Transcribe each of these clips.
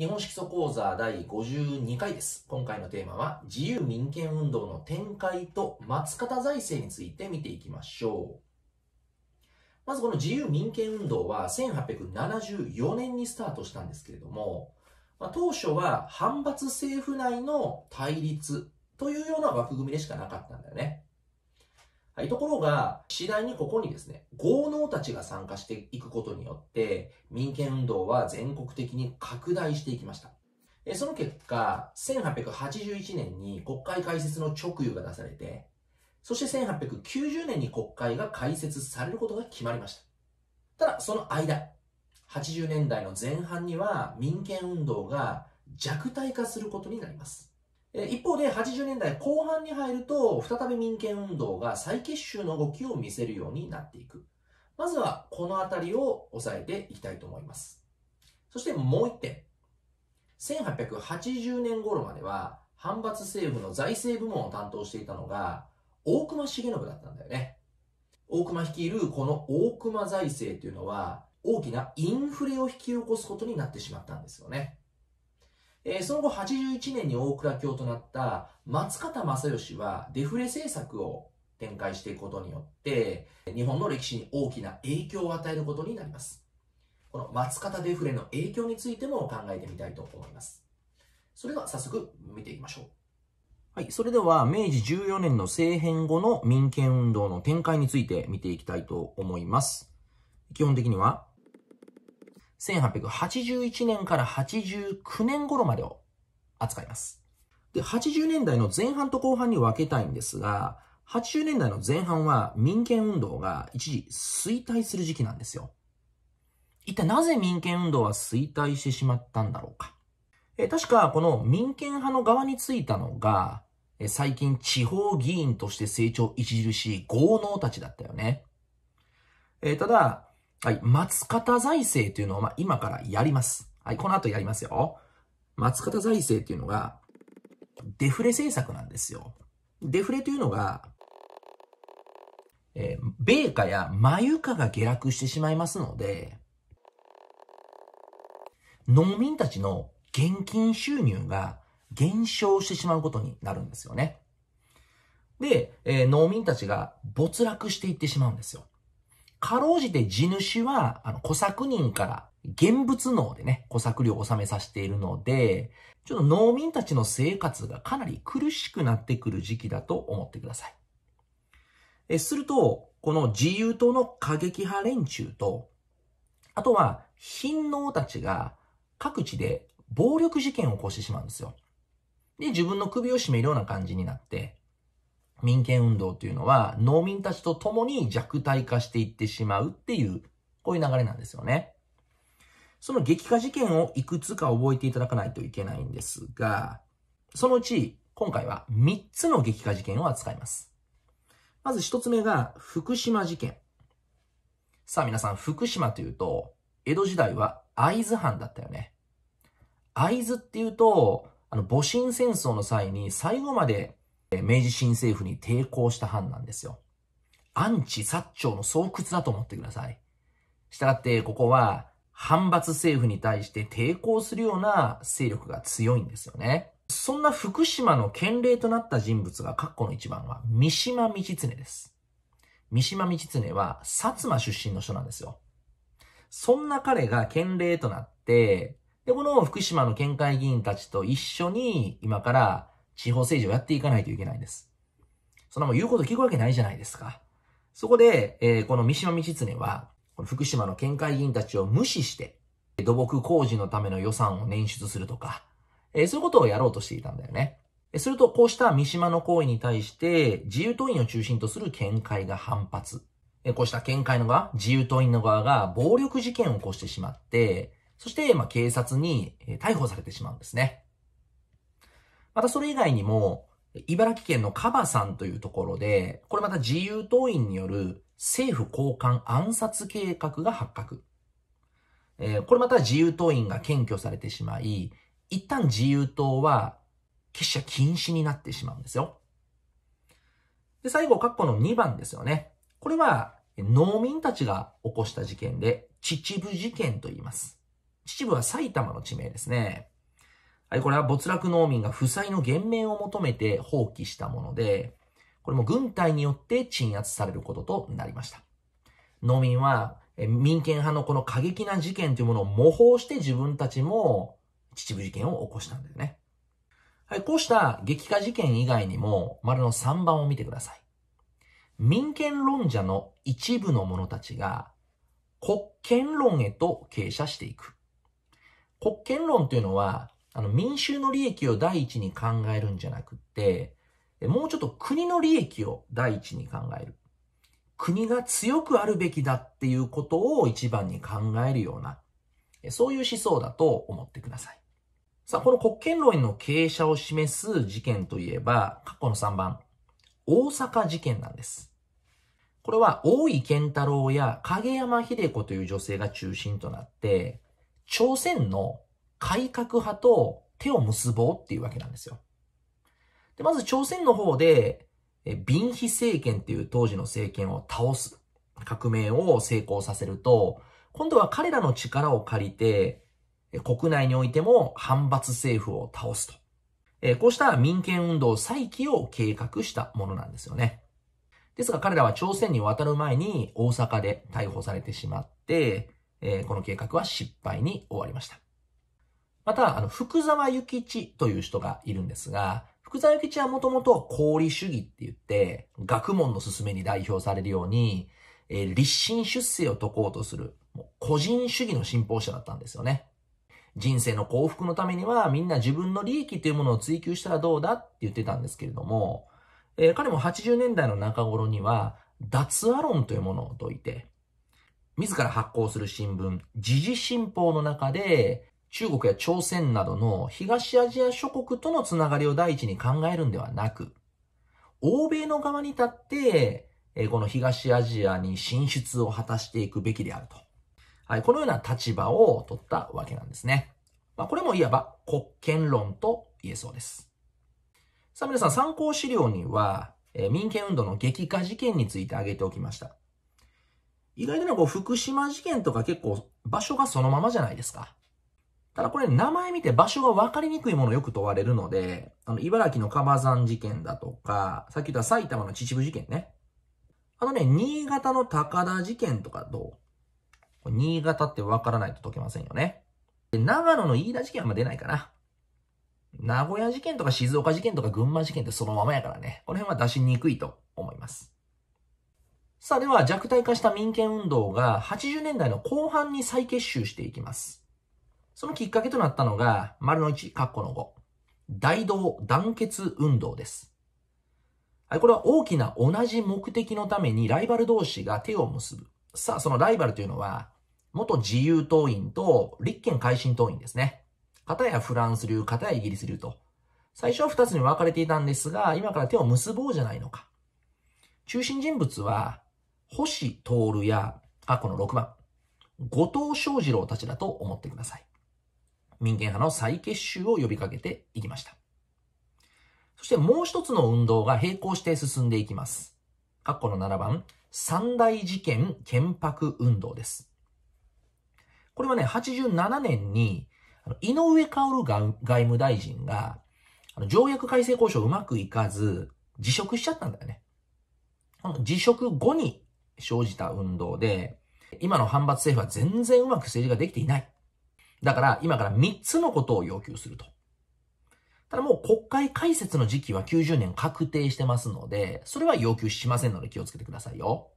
日本式基礎講座第52回です。今回のテーマは自由民権運動の展開と松方財政について見ていきましょう。まずこの自由民権運動は1874年にスタートしたんですけれども、まあ、当初は反発政府内の対立というような枠組みでしかなかったんだよね。はい、ところが、次第にここにですね、豪農たちが参加していくことによって、民権運動は全国的に拡大していきました。その結果、1881年に国会開設の直輸が出されて、そして1890年に国会が開設されることが決まりました。ただ、その間、80年代の前半には民権運動が弱体化することになります。一方で80年代後半に入ると再び民権運動が再結集の動きを見せるようになっていく。まずはこのあたりを押さえていきたいと思います。そしてもう一点。1880年頃までは反発政府の財政部門を担当していたのが大隈重信だったんだよね。大隈率いるこの大隈財政というのは大きなインフレを引き起こすことになってしまったんですよね。え、その後81年に大蔵卿となった松方正義はデフレ政策を展開していくことによって日本の歴史に大きな影響を与えることになります。この松方デフレの影響についても考えてみたいと思います。それでは早速見ていきましょう。はい。それでは、明治14年の政変後の民権運動の展開について見ていきたいと思います。基本的には、1881年から89年頃までを扱います。で、80年代の前半と後半に分けたいんですが、80年代の前半は民権運動が一時衰退する時期なんですよ。一体なぜ民権運動は衰退してしまったんだろうか。え確かこの民権派の側についたのが、え最近地方議員として成長著しい豪農たちだったよね。えただ、はい、松方財政というのを、まあ、今からやります。はい、この後やりますよ。松方財政っていうのが、デフレ政策なんですよ。デフレというのが、えー、米価や眉価が下落してしまいますので、農民たちの現金収入が減少してしまうことになるんですよね。で、えー、農民たちが没落していってしまうんですよ。かろうじて地主は、あの、小作人から現物農でね、小作料を納めさせているので、ちょっと農民たちの生活がかなり苦しくなってくる時期だと思ってください。えすると、この自由党の過激派連中と、あとは、貧農たちが各地で暴力事件を起こしてしまうんですよ。で、自分の首を絞めるような感じになって、民権運動というのは農民たちと共に弱体化していってしまうっていう、こういう流れなんですよね。その激化事件をいくつか覚えていただかないといけないんですが、そのうち今回は3つの激化事件を扱います。まず1つ目が福島事件。さあ皆さん、福島というと、江戸時代は会津藩だったよね。会津っていうと、あの、戊辰戦争の際に最後まで明治新政府に抵抗した藩なんですよ。アンチ薩長の巣窟だと思ってください。したがって、ここは反発政府に対して抵抗するような勢力が強いんですよね。そんな福島の県令となった人物が括弧の一番は三島道常です。三島道常は薩摩出身の人なんですよ。そんな彼が県令となって、で、この福島の県会議員たちと一緒に今から地方政治をやっていかないといけないんです。そんなもん言うこと聞くわけないじゃないですか。そこで、えー、この三島道常は、この福島の県会議員たちを無視して、土木工事のための予算を捻出するとか、えー、そういうことをやろうとしていたんだよね。すると、こうした三島の行為に対して、自由党員を中心とする県会が反発。こうした県会の側、自由党員の側が暴力事件を起こしてしまって、そして、まあ、警察に逮捕されてしまうんですね。またそれ以外にも、茨城県のカバさんというところで、これまた自由党員による政府高官暗殺計画が発覚。えー、これまた自由党員が検挙されてしまい、一旦自由党は結社禁止になってしまうんですよ。で、最後、括弧の2番ですよね。これは農民たちが起こした事件で、秩父事件と言います。秩父は埼玉の地名ですね。はい、これは没落農民が負債の減免を求めて放棄したもので、これも軍隊によって鎮圧されることとなりました。農民は民権派のこの過激な事件というものを模倣して自分たちも秩父事件を起こしたんだよね。はい、こうした激化事件以外にも、丸の3番を見てください。民権論者の一部の者たちが、国権論へと傾斜していく。国権論というのは、あの、民衆の利益を第一に考えるんじゃなくて、もうちょっと国の利益を第一に考える。国が強くあるべきだっていうことを一番に考えるような、そういう思想だと思ってください。さあ、この国権論への傾斜を示す事件といえば、過去の3番、大阪事件なんです。これは、大井健太郎や影山秀子という女性が中心となって、朝鮮の改革派と手を結ぼうっていうわけなんですよ。で、まず朝鮮の方で、ビンヒ政権っていう当時の政権を倒す革命を成功させると、今度は彼らの力を借りて、国内においても反発政府を倒すと。えこうした民権運動再起を計画したものなんですよね。ですが彼らは朝鮮に渡る前に大阪で逮捕されてしまって、えこの計画は失敗に終わりました。また、あの、福沢諭吉という人がいるんですが、福沢諭吉はもともと功利主義って言って、学問の進めに代表されるように、えー、立身出世を解こうとする、個人主義の信奉者だったんですよね。人生の幸福のためにはみんな自分の利益というものを追求したらどうだって言ってたんですけれども、えー、彼も80年代の中頃には脱ア論というものを説いて、自ら発行する新聞、時事新報の中で中国や朝鮮などの東アジア諸国とのつながりを第一に考えるんではなく、欧米の側に立って、この東アジアに進出を果たしていくべきであると。はい、このような立場を取ったわけなんですね。まあ、これもいわば国権論と言えそうです。さあ皆さん参考資料には、え、民権運動の激化事件について挙げておきました。意外とね、こう福島事件とか結構場所がそのままじゃないですか。ただこれ名前見て場所が分かりにくいものよく問われるので、あの、茨城のカバザン事件だとか、さっき言った埼玉の秩父事件ね。あのね、新潟の高田事件とかどう？新潟って分からないと解けませんよね。で長野の飯田事件はあんま出ないかな。名古屋事件とか静岡事件とか群馬事件ってそのままやからね。この辺は出しにくいと思います。さあでは弱体化した民権運動が80年代の後半に再結集していきます。そのきっかけとなったのが、丸の1、カッコの5。大道団結運動です。はい、これは大きな同じ目的のためにライバル同士が手を結ぶ。さあ、そのライバルというのは、元自由党員と立憲改進党員ですね。片やフランス流、片やイギリス流と。最初は2つに分かれていたんですが、今から手を結ぼうじゃないのか。中心人物は、星徹や、あ、この6番、後藤翔二郎たちだと思ってください。民権派の再結集を呼びかけていきました。そしてもう一つの運動が並行して進んでいきます。括弧の7番、三大事件憲白運動です。これはね、87年に、井上薫外務大臣が、条約改正交渉うまくいかず、辞職しちゃったんだよね。辞職後に生じた運動で、今の反発政府は全然うまく政治ができていない。だから今から3つのことを要求すると。ただもう国会開設の時期は90年確定してますので、それは要求しませんので気をつけてくださいよ。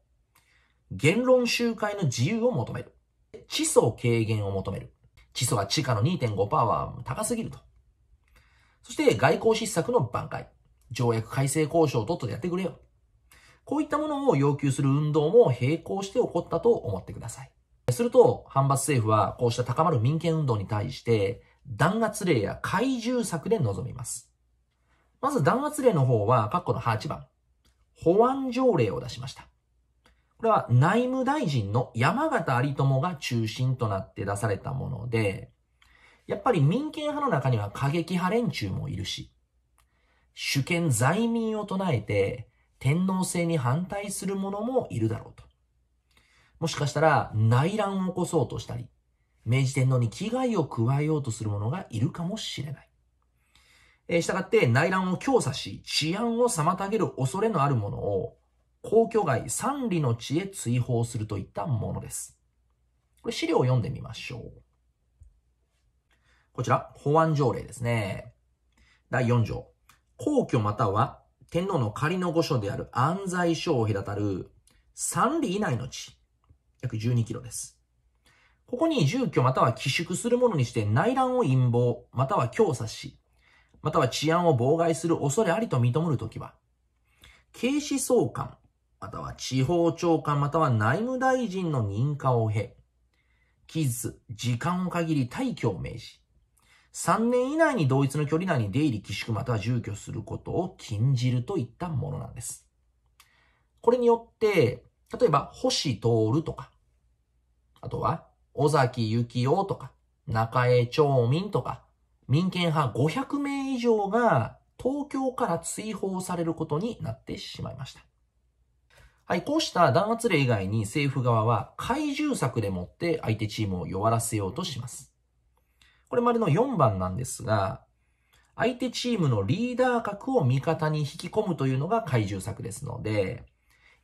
言論集会の自由を求める。地層軽減を求める。地層が地価の2.5%は高すぎると。そして外交失策の挽回。条約改正交渉をとっととやってくれよ。こういったものを要求する運動も並行して起こったと思ってください。すると、反発政府はこうした高まる民権運動に対して、弾圧令や怪獣策で臨みます。まず弾圧令の方は、括弧の8番、保安条例を出しました。これは内務大臣の山形有朋が中心となって出されたもので、やっぱり民権派の中には過激派連中もいるし、主権在民を唱えて天皇制に反対する者もいるだろうと。もしかしたら内乱を起こそうとしたり、明治天皇に危害を加えようとする者がいるかもしれない。えー、したがって内乱を強化し、治安を妨げる恐れのあるものを、皇居外三里の地へ追放するといったものです。これ資料を読んでみましょう。こちら、保安条例ですね。第4条。皇居または天皇の仮の御所である安西省を隔たる3里以内の地。約12キロです。ここに住居または寄宿するものにして内乱を陰謀、または強殺し、または治安を妨害する恐れありと認めるときは、警視総監、または地方長官、または内務大臣の認可を経、期日、時間を限り退去を命じ、3年以内に同一の距離内に出入り寄宿または住居することを禁じるといったものなんです。これによって、例えば、星通るとか、あとは、尾崎幸夫とか、中江町民とか、民権派500名以上が東京から追放されることになってしまいました。はい、こうした弾圧令以外に政府側は怪獣策でもって相手チームを弱らせようとします。これまでの4番なんですが、相手チームのリーダー格を味方に引き込むというのが怪獣策ですので、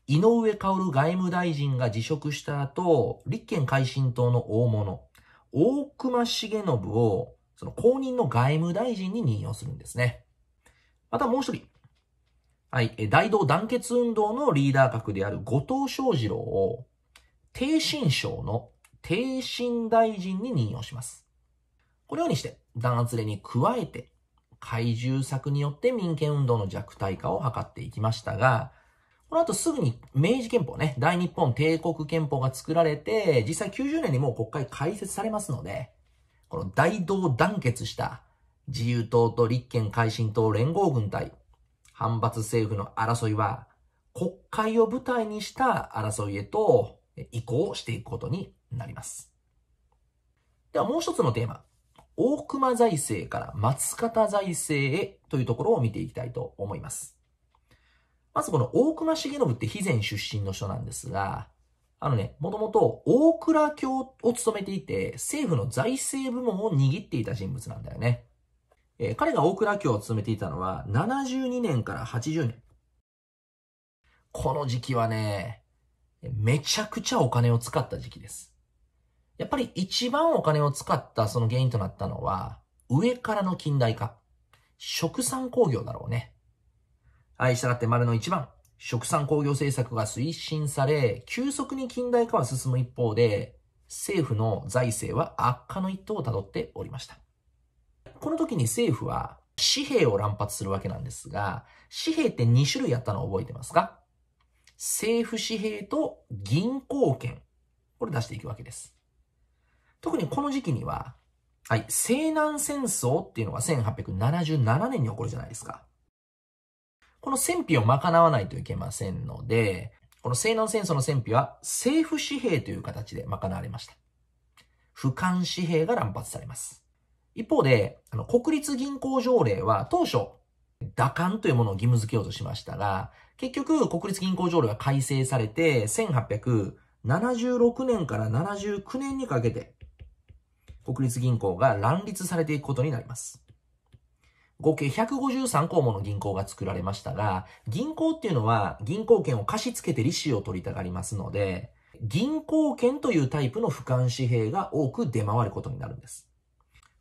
井上薫外務大臣が辞職した後、立憲改進党の大物、大隈重信をその公認の外務大臣に任用するんですね。またもう一人。はい。大道団結運動のリーダー格である後藤翔二郎を、帝信省の帝信大臣に任用します。このようにして、弾圧令に加えて、怪獣策によって民権運動の弱体化を図っていきましたが、この後すぐに明治憲法ね、大日本帝国憲法が作られて、実際90年にもう国会開設されますので、この大同団結した自由党と立憲改進党連合軍隊、反発政府の争いは国会を舞台にした争いへと移行していくことになります。ではもう一つのテーマ、大熊財政から松方財政へというところを見ていきたいと思います。まずこの大熊重信って肥前出身の人なんですが、あのね、もともと大蔵卿を務めていて、政府の財政部門を握っていた人物なんだよね。えー、彼が大蔵卿を務めていたのは、72年から80年。この時期はね、めちゃくちゃお金を使った時期です。やっぱり一番お金を使ったその原因となったのは、上からの近代化。食産工業だろうね。はい、したがって丸の一番。食産工業政策が推進され、急速に近代化は進む一方で、政府の財政は悪化の一途をたどっておりました。この時に政府は紙幣を乱発するわけなんですが、紙幣って2種類あったのを覚えてますか？政府紙幣と銀行券。これ出していくわけです。特にこの時期には、はい、西南戦争っていうのが1877年に起こるじゃないですか。この戦費を賄わないといけませんので、この西南戦争の戦費は政府紙幣という形で賄われました。俯瞰紙幣が乱発されます。一方で、あの国立銀行条例は当初、打艦というものを義務付けようとしましたが、結局国立銀行条例は改正されて、1876年から79年にかけて、国立銀行が乱立されていくことになります。合計153項もの銀行が作られましたが、銀行っていうのは銀行券を貸し付けて利子を取りたがりますので、銀行券というタイプの俯瞰紙幣が多く出回ることになるんです。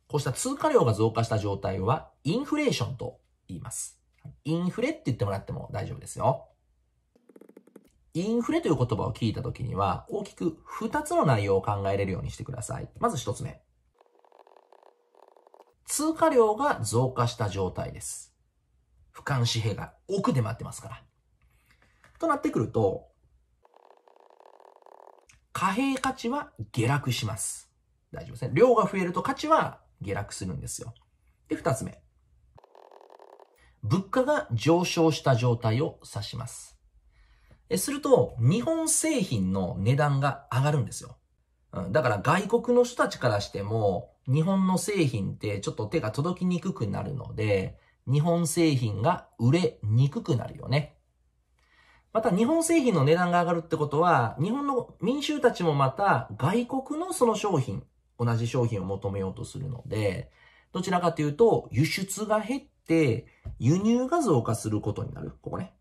こうした通貨量が増加した状態はインフレーションと言います。インフレって言ってもらっても大丈夫ですよ。インフレという言葉を聞いたときには大きく2つの内容を考えれるようにしてください。まず1つ目。通貨量が増加した状態です。俯瞰紙幣が奥で待ってますから。となってくると、貨幣価値は下落します。大丈夫ですね。量が増えると価値は下落するんですよ。で、二つ目。物価が上昇した状態を指します。えすると、日本製品の値段が上がるんですよ。うんだから外国の人たちからしても、日本の製品ってちょっと手が届きにくくなるので、日本製品が売れにくくなるよね。また日本製品の値段が上がるってことは、日本の民衆たちもまた外国のその商品、同じ商品を求めようとするので、どちらかというと輸出が減って、輸入が増加することになる。ここね。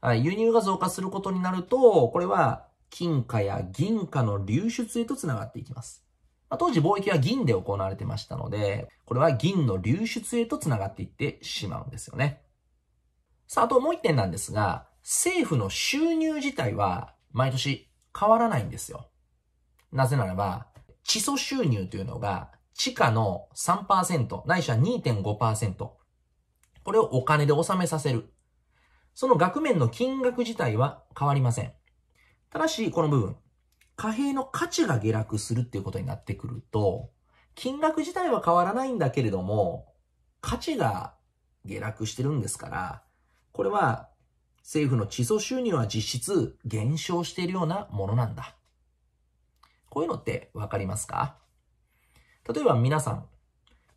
はい、輸入が増加することになると、これは金貨や銀貨の流出へとつながっていきます。当時貿易は銀で行われてましたので、これは銀の流出へとつながっていってしまうんですよね。さあ、あともう一点なんですが、政府の収入自体は毎年変わらないんですよ。なぜならば、基礎収入というのが地価の3%ないしは2.5%。これをお金で納めさせる。その額面の金額自体は変わりません。ただし、この部分、貨幣の価値が下落するっていうことになってくると、金額自体は変わらないんだけれども、価値が下落してるんですから、これは政府の基礎収入は実質減少しているようなものなんだ。こういうのってわかりますか？例えば皆さん、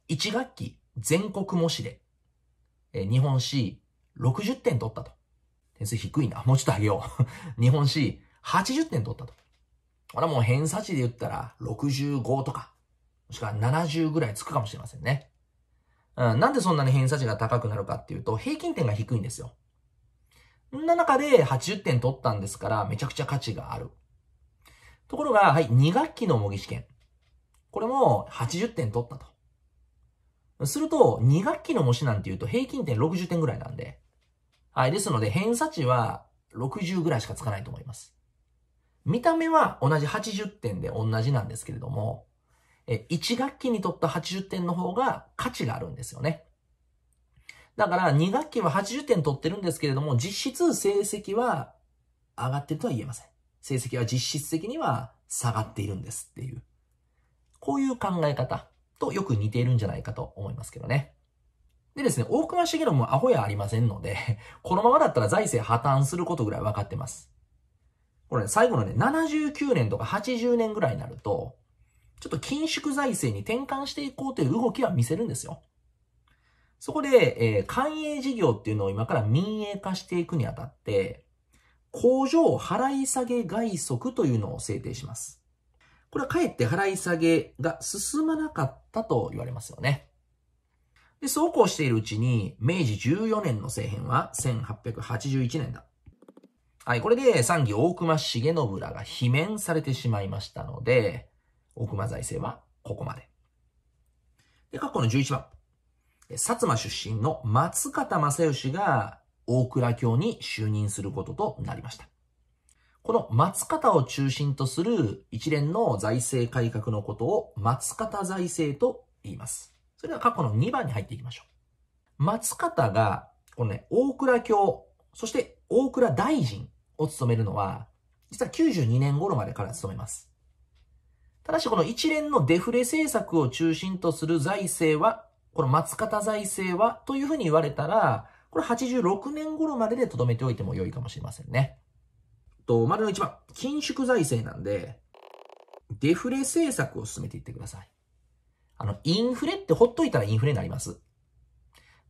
1学期全国模試で、え日本史60点取ったと。点数低いな。もうちょっと上げよう。日本史80点取ったと。これはもう偏差値で言ったら65とか、もしくは70ぐらいつくかもしれませんね。うん、なんでそんなに偏差値が高くなるかっていうと、平均点が低いんですよ。んな中で80点取ったんですから、めちゃくちゃ価値がある。ところが、はい、2学期の模擬試験。これも80点取ったと。すると、2学期の模試なんて言うと平均点60点ぐらいなんで。はい。ですので、偏差値は60ぐらいしかつかないと思います。見た目は同じ80点で同じなんですけれども、え、1学期に取った80点の方が価値があるんですよね。だから2学期は80点取ってるんですけれども、実質成績は上がってるとは言えません。成績は実質的には下がっているんですっていう。こういう考え方とよく似ているんじゃないかと思いますけどね。でですね、大隈重信もアホやありませんので、このままだったら財政破綻することぐらい分かってます。これね、最後のね、79年とか80年ぐらいになると、ちょっと緊縮財政に転換していこうという動きは見せるんですよ。そこで、えー、官営事業っていうのを今から民営化していくにあたって、工場払い下げ外則というのを制定します。これはかえって払い下げが進まなかったと言われますよね。で、そうこうしているうちに、明治14年の政変は1881年だ。はい、これで参議大隈重信らが罷免されてしまいましたので、大隈財政はここまで。で、過去の11番。薩摩出身の松方正義が大倉教に就任することとなりました。この松方を中心とする一連の財政改革のことを松方財政と言います。それでは過去の2番に入っていきましょう。松方が、このね、大倉教、そして大倉大臣を務めるのは、実は92年頃までから務めます。ただしこの一連のデフレ政策を中心とする財政はこの松方財政はというふうに言われたら、これ86年頃までで留めておいても良いかもしれませんね。と、丸の一番、緊縮財政なんで、デフレ政策を進めていってください。あの、インフレってほっといたらインフレになります。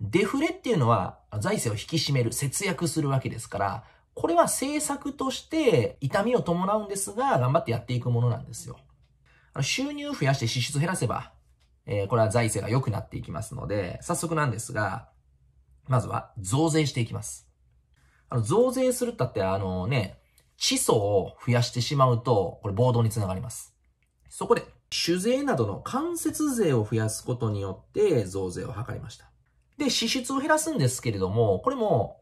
デフレっていうのは財政を引き締める、節約するわけですから、これは政策として痛みを伴うんですが、頑張ってやっていくものなんですよ。収入増やして支出減らせば、えー、これは財政が良くなっていきますので、早速なんですが、まずは増税していきます。あの、増税するったって、あのね、地層を増やしてしまうと、これ暴動につながります。そこで、酒税などの間接税を増やすことによって増税を図りました。で、支出を減らすんですけれども、これも、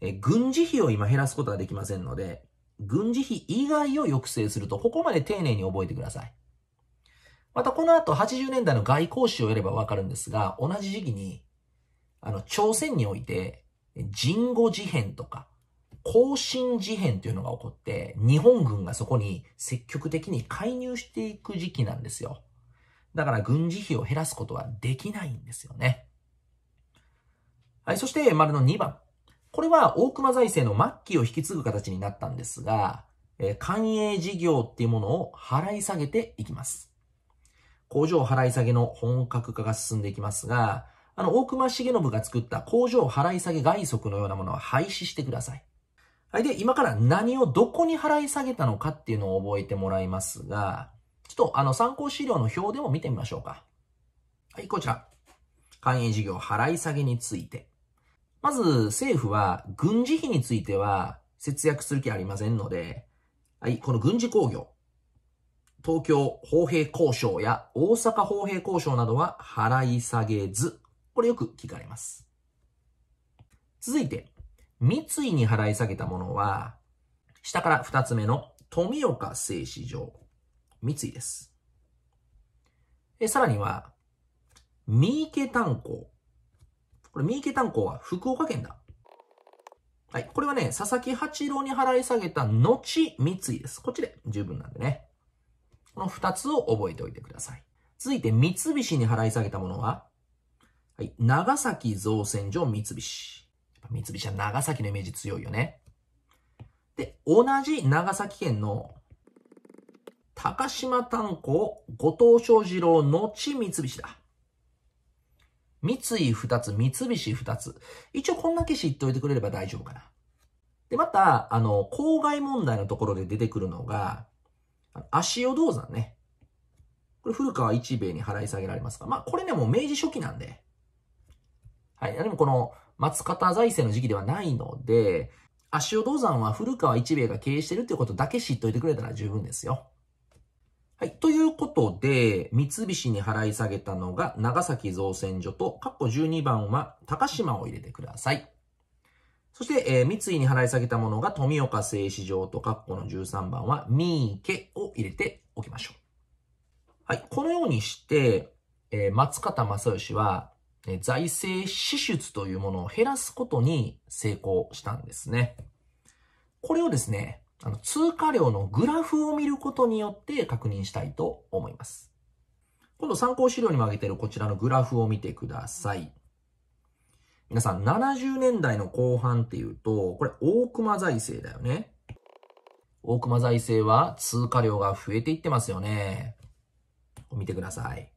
え軍事費を今減らすことができませんので、軍事費以外を抑制すると、ここまで丁寧に覚えてください。またこの後80年代の外交史をやればわかるんですが、同じ時期に、あの、朝鮮において、人語事変とか、更新事変というのが起こって、日本軍がそこに積極的に介入していく時期なんですよ。だから軍事費を減らすことはできないんですよね。はい、そして丸の2番。これは大隈財政の末期を引き継ぐ形になったんですが、えー、官営事業っていうものを払い下げていきます。工場払い下げの本格化が進んでいきますが、あの、大隈重信が作った工場払い下げ外則のようなものは廃止してください。はい。で、今から何をどこに払い下げたのかっていうのを覚えてもらいますが、ちょっとあの参考資料の表でも見てみましょうか。はい、こちら。関営事業払い下げについて。まず、政府は軍事費については節約する気ありませんので、はい、この軍事工業、東京砲兵交渉や大阪砲兵交渉などは払い下げず、これよく聞かれます。続いて、三井に払い下げたものは、下から二つ目の富岡製糸場、三井です。えさらには、三池炭鉱。これ三池炭鉱は福岡県だ。はい。これはね、佐々木八郎に払い下げた後三井です。こっちで十分なんでね。この二つを覚えておいてください。続いて、三菱に払い下げたものは、はい。長崎造船所三菱。三菱は長崎のイメージ強いよね。で、同じ長崎県の高島炭鉱、後藤翔二郎後三菱だ。三井二つ、三菱二つ。一応こんだけ知っておいてくれれば大丈夫かな。で、また、あの、郊外問題のところで出てくるのが、足尾銅山ね。これ古川一兵衛に払い下げられますが、まあこれねもう明治初期なんで。はい。でもこの松方財政の時期ではないので、足尾銅山は古川一兵衛が経営してるっていうことだけ知っといてくれたら十分ですよ。はい。ということで、三菱に払い下げたのが長崎造船所と、括弧12番は高島を入れてください。そして、えー、三井に払い下げたものが富岡製糸場と、括弧の13番は三池を入れておきましょう。はい。このようにして、えー、松方正義は、えー、財政支出というものを減らすことに成功したんですね。これをですね、あの、通貨量のグラフを見ることによって確認したいと思います。今度参考資料にも挙げているこちらのグラフを見てください。皆さん、70年代の後半っていうと、これ大熊財政だよね。大熊財政は通貨量が増えていってますよね。見てください。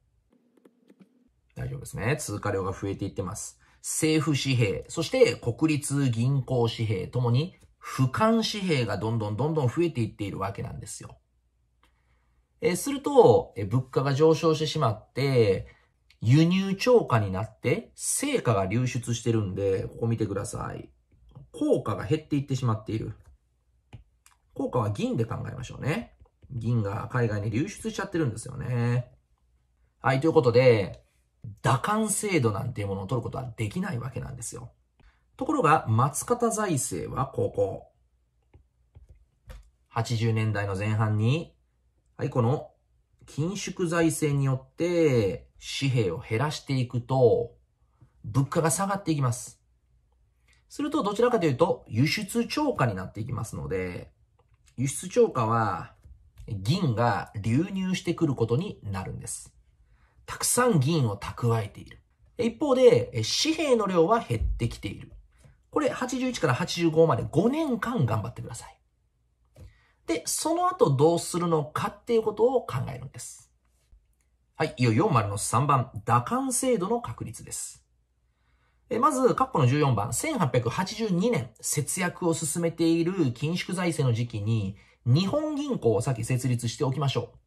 大丈夫ですね。通貨量が増えていってます。政府紙幣、そして国立銀行紙幣ともに俯瞰紙幣がどんどんどんどん増えていっているわけなんですよ。えすると、え物価が上昇してしまって、輸入超過になって、成果が流出してるんで、ここ見てください。効果が減っていってしまっている。効果は銀で考えましょうね。銀が海外に流出しちゃってるんですよね。はい、ということで、打艦制度なんていうものを取ることはできないわけなんですよ。ところが、松方財政はここ。80年代の前半に、はい、この緊縮財政によって紙幣を減らしていくと、物価が下がっていきます。すると、どちらかというと、輸出超過になっていきますので、輸出超過は、銀が流入してくることになるんです。たくさん銀を蓄えている。一方で、紙幣の量は減ってきている。これ81から85まで5年間頑張ってください。で、その後どうするのかっていうことを考えるんです。はい、いよいよ丸の3番、打艦制度の確立です。えまず、カッコの14番、1882年、節約を進めている緊縮財政の時期に、日本銀行を先設立しておきましょう。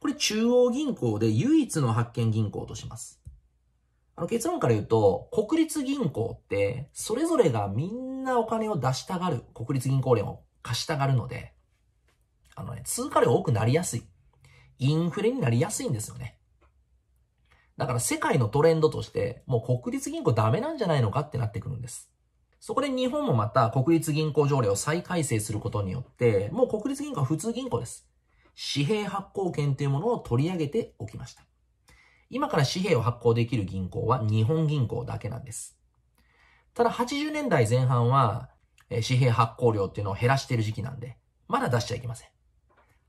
これ中央銀行で唯一の発見銀行とします。あの結論から言うと、国立銀行って、それぞれがみんなお金を出したがる、国立銀行連を貸したがるので、あのね、通貨量多くなりやすい。インフレになりやすいんですよね。だから世界のトレンドとして、もう国立銀行ダメなんじゃないのかってなってくるんです。そこで日本もまた国立銀行条例を再改正することによって、もう国立銀行は普通銀行です。紙幣発行権というものを取り上げておきました。今から紙幣を発行できる銀行は日本銀行だけなんです。ただ80年代前半は紙幣発行量っていうのを減らしている時期なんで、まだ出しちゃいけません。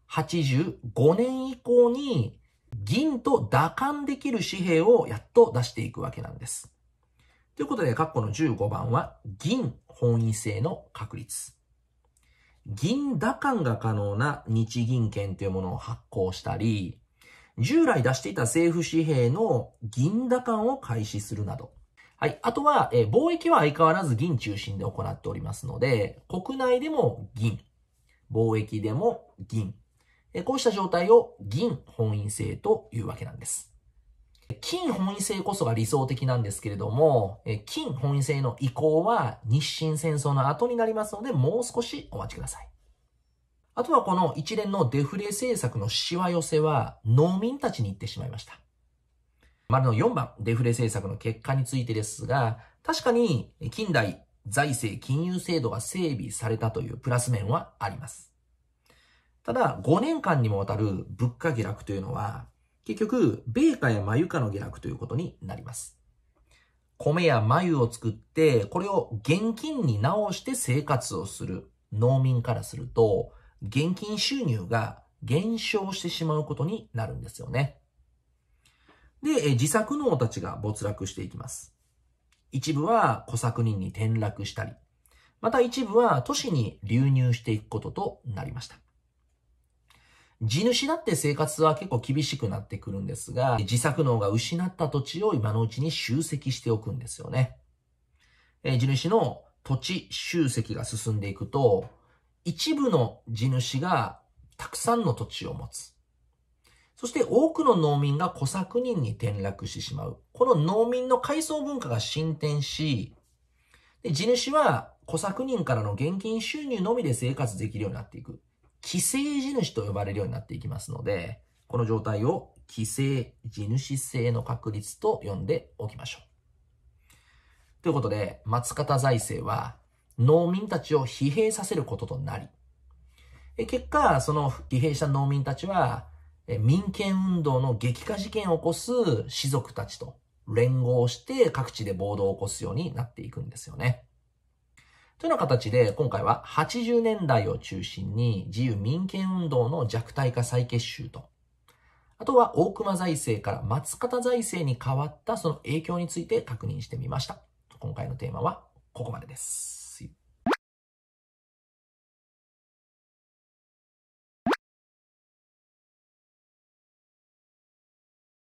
85年以降に銀と打艦できる紙幣をやっと出していくわけなんです。ということで、括弧の15番は銀本位制の確立。銀打艦が可能な日銀券というものを発行したり、従来出していた政府紙幣の銀打艦を開始するなど。はい。あとは、え貿易は相変わらず銀中心で行っておりますので、国内でも銀、貿易でも銀。えこうした状態を銀本位制というわけなんです。金本位制こそが理想的なんですけれども、え金本位制の移行は日清戦争の後になりますので、もう少しお待ちください。あとはこの一連のデフレ政策のしわ寄せは農民たちに行ってしまいました。丸の4番、デフレ政策の結果についてですが、確かに近代財政金融制度が整備されたというプラス面はあります。ただ、5年間にもわたる物価下落というのは、結局、米価や眉価の下落ということになります。米や眉を作って、これを現金に直して生活をする農民からすると、現金収入が減少してしまうことになるんですよね。で、自作農たちが没落していきます。一部は小作人に転落したり、また一部は都市に流入していくこととなりました。地主だって生活は結構厳しくなってくるんですが、自作農が失った土地を今のうちに集積しておくんですよね。え地主の土地集積が進んでいくと、一部の地主がたくさんの土地を持つ。そして多くの農民が小作人に転落してしまう。この農民の階層文化が進展し、で地主は小作人からの現金収入のみで生活できるようになっていく。寄生地主と呼ばれるようになっていきますので、この状態を寄生地主制の確率と呼んでおきましょう。ということで、松方財政は農民たちを疲弊させることとなり、結果、その疲弊した農民たちは、民権運動の激化事件を起こす士族たちと連合して各地で暴動を起こすようになっていくんですよね。というような形で、今回は80年代を中心に自由民権運動の弱体化再結集と、あとは大熊財政から松方財政に変わったその影響について確認してみました。今回のテーマはここまでです。